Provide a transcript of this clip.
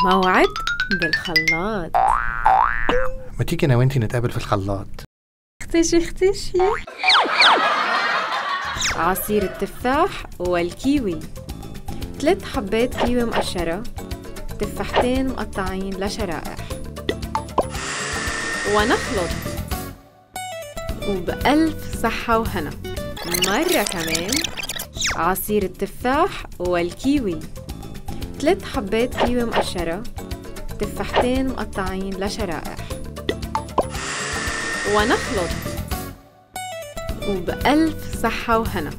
موعد بالخلاط. ما تيجي أنا وأنتي نتقابل في الخلاط. اختشي اختشي. عصير التفاح والكيوي. ثلاث حبات كيوي مقشرة تفاحتين مقطعين لشرائح. ونخلط. وبألف صحة وهنا. مرة كمان. عصير التفاح والكيوي. ثلاث حبات كيوي مقشرة تفاحتين مقطعين لشرائح. ونخلط. وبألف صحة وهنا.